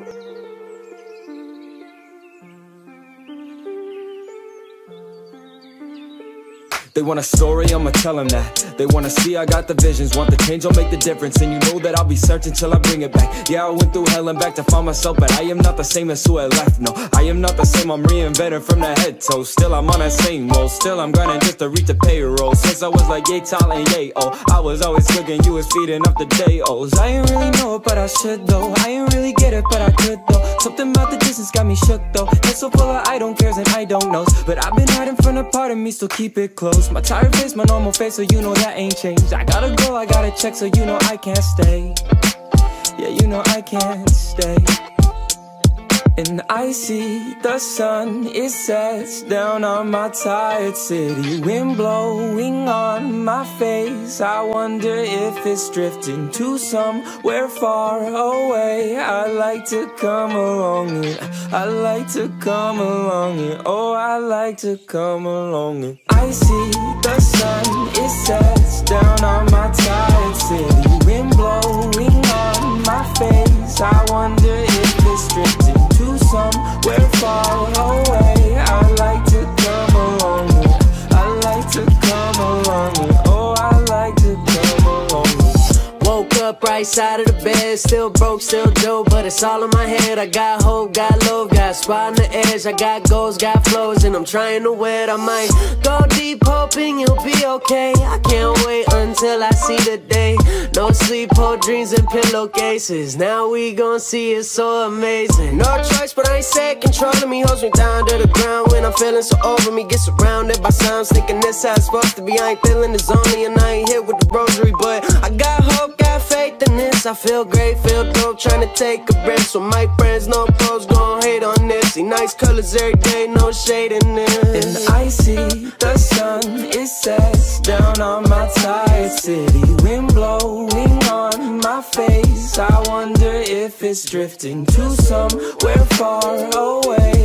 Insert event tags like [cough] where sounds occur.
Thank [laughs] you. They want a story, I'ma tell them that. They wanna see I got the visions, want the change, I'll make the difference. And you know that I'll be searching till I bring it back. Yeah, I went through hell and back to find myself, but I am not the same as who I left. No, I am not the same, I'm reinvented from the head toe. Still, I'm on that same road. Still, I'm grinding just to reach the payroll. Since I was like, yay, talent, yay, oh. I was always cooking, you was feeding up the day, ohs. I ain't really know it, but I should though. I ain't really get it, but I could. Something about the distance got me shook though. Head so full of I don't cares and I don't knows. But I've been hiding from a part of me, still keep it close. My tired face, my normal face, so you know that ain't changed. I gotta go, I gotta check, so you know I can't stay. Yeah, you know I can't stay. And I see the sun, it sets down on my tired city. Wind blowing on my face. I wonder if it's drifting to somewhere far away. I like to come along it, I like to come along it. Oh, I like to come along it. I see the sun, it sets down on my tired somewhere far away I like to come along I like to come along Oh, I like to come along Woke up right side of the bed, still broke, still dope, but it's all in my head. I got hope, got love, got spot on the edge. I got goals, got flows, and I'm trying to wed. I might go deep, hoping you'll be okay. I can't wait until I see the day. No sleep, hold dreams in pillowcases. Now we gon' see it so amazing. No choice, but I ain't set controlling me. Holds me down to the ground when I'm feeling so over me. Get surrounded by sounds, thinking this how it's supposed to be. I ain't feeling it's only, and I ain't here with the rosary, but I got hope, got faith in this. I feel great, feel dope, trying to take a breath. So my friends, no pros, gon' hate on this. See nice colors every day, no shade in this. And I see the sun, is sets on my tired city Wind blowing on my face. I wonder if it's drifting to somewhere far away